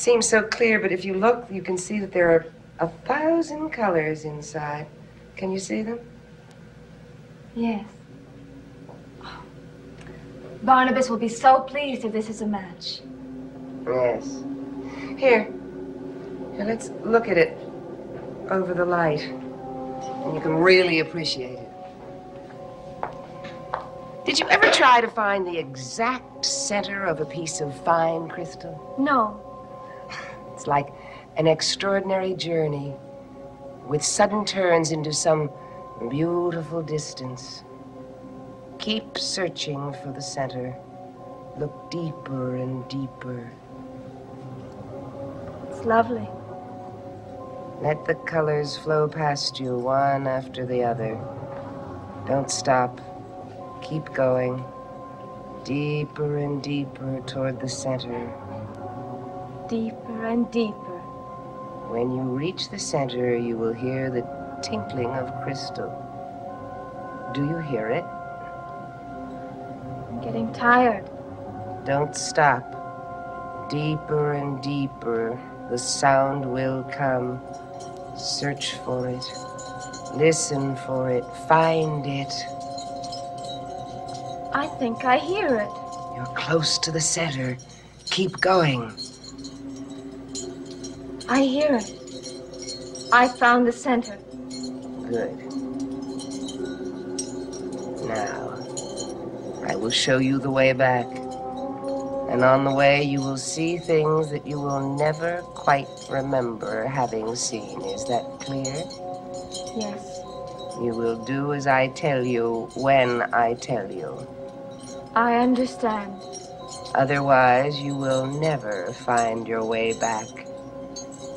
It seems so clear, but if you look, you can see that there are a thousand colors inside. Can you see them? Yes. Barnabas will be so pleased if this is a match. Yes. Here. Here, let's look at it over the light. And you can really appreciate it. Did you ever try to find the exact center of a piece of fine crystal? No. It's like an extraordinary journey with sudden turns into some beautiful distance. Keep searching for the center. Look deeper and deeper. It's lovely. Let the colors flow past you one after the other. Don't stop. Keep going. Deeper and deeper toward the center. Deeper and deeper. When you reach the center, you will hear the tinkling of crystal. Do you hear it? I'm getting tired. Don't stop. Deeper and deeper, the sound will come. Search for it. Listen for it. Find it. I think I hear it. You're close to the center. Keep going. I hear it. I found the center. Good. Now, I will show you the way back. And on the way, you will see things that you will never quite remember having seen. Is that clear? Yes. You will do as I tell you when I tell you. I understand. Otherwise, you will never find your way back.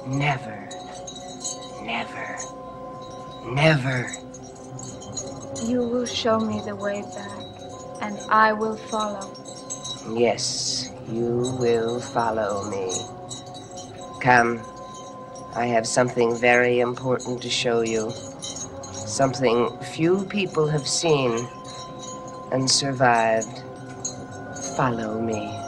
Never. Never. Never. You will show me the way back, and I will follow. Yes, you will follow me. Come. I have something very important to show you. Something few people have seen and survived. Follow me.